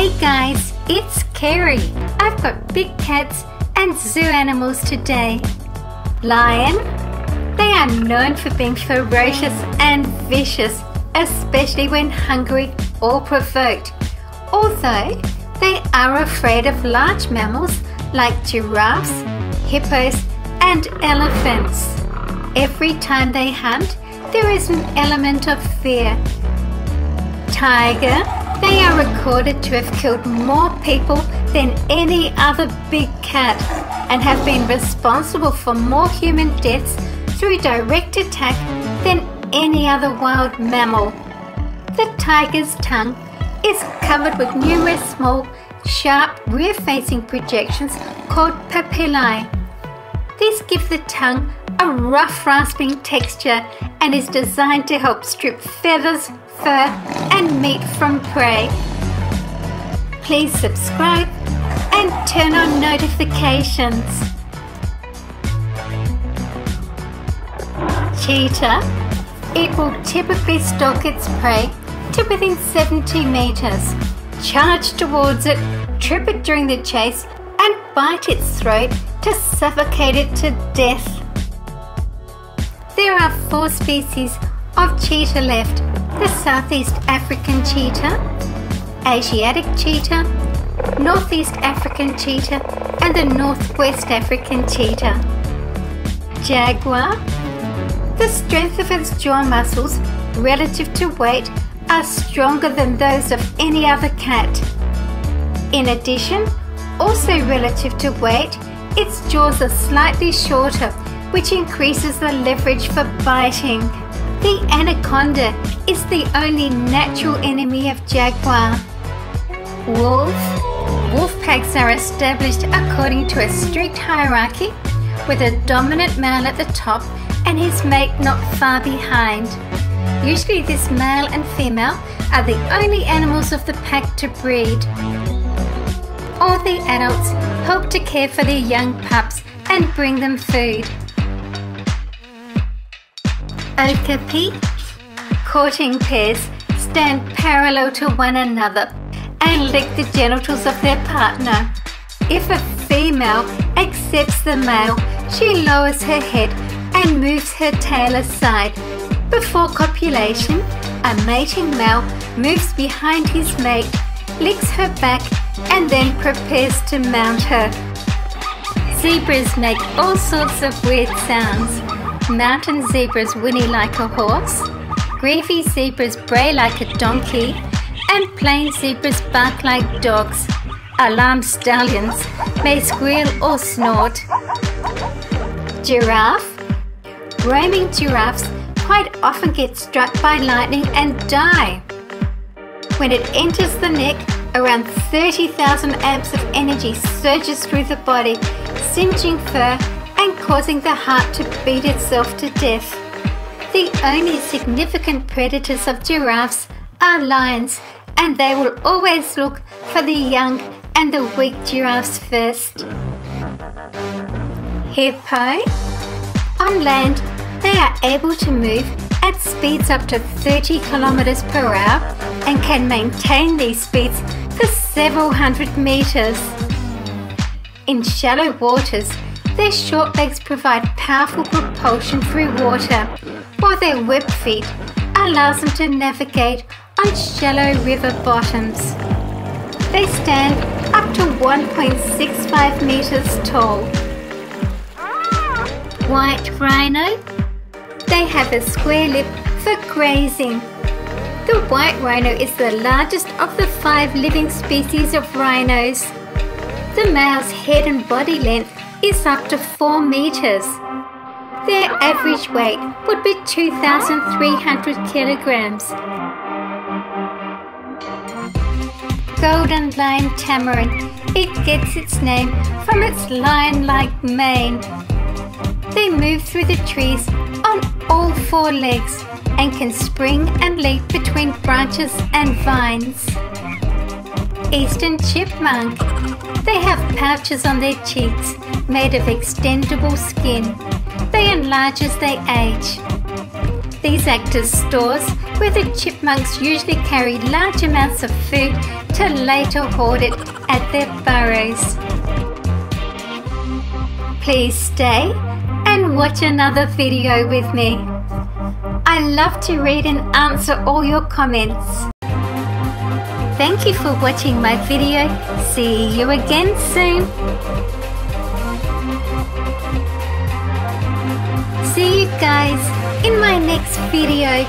Hey guys, it's Kerry. I've got big cats and zoo animals today. Lion. They are known for being ferocious and vicious, especially when hungry or provoked. Although they are afraid of large mammals like giraffes, hippos, and elephants. Every time they hunt, there is an element of fear. Tiger. They are recorded to have killed more people than any other big cat and have been responsible for more human deaths through direct attack than any other wild mammal. The tiger's tongue is covered with numerous small, sharp, rear facing projections called papillae. These give the tongue a rough, rasping texture and is designed to help strip feathers, fur, and meat from prey. Please subscribe and turn on notifications. Cheetah. It will typically stalk its prey to within 70 meters, charge towards it, trip it during the chase, and bite its throat to suffocate it to death. There are four species of cheetah left the Southeast African cheetah, Asiatic cheetah, Northeast African cheetah, and the Northwest African cheetah. Jaguar. The strength of its jaw muscles relative to weight are stronger than those of any other cat. In addition, also relative to weight, its jaws are slightly shorter, which increases the leverage for biting. The anaconda is the only natural enemy of jaguar. Wolf. Wolf packs are established according to a strict hierarchy, with a dominant male at the top and his mate not far behind. Usually, this male and female are the only animals of the pack to breed. All the adults help to care for their young pups and bring them food. Okapi. Courting pairs stand parallel to one another and lick the genitals of their partner. If a female accepts the male, she lowers her head and moves her tail aside. Before copulation, a mating male moves behind his mate, licks her back, and then prepares to mount her. Zebras make all sorts of weird sounds. Mountain zebras whinny like a horse, Grevy's zebras bray like a donkey, and plain zebras bark like dogs. Alarm stallions may squeal or snort. Giraffe. Roaming giraffes quite often get struck by lightning and die. When it enters the neck, around 30,000 amps of energy surges through the body, singeing fur and causing the heart to beat itself to death. The only significant predators of giraffes are lions, and they will always look for the young and the weak giraffes first. Hippo. On land, they are able to move at speeds up to 30 kilometers per hour and can maintain these speeds for several hundred meters. In shallow waters, their short legs provide powerful propulsion through water, while their webbed feet allows them to navigate on shallow river bottoms. They stand up to 1.65 meters tall. White rhino. They have a square lip for grazing. The white rhino is the largest of the five living species of rhinos. The male's head and body length is up to 4 meters. Their average weight would be 2,300 kilograms. Golden lion tamarin. It gets its name from its lion-like mane. They move through the trees on all four legs and can spring and leap between branches and vines. Eastern chipmunk. They have pouches on their cheeks made of extendable skin. They enlarge as they age. These act as stores where the chipmunks usually carry large amounts of food to later hoard it at their burrows. Please stay and watch another video with me. I love to read and answer all your comments. Thank you for watching my video. See you again soon. See you guys in my next video.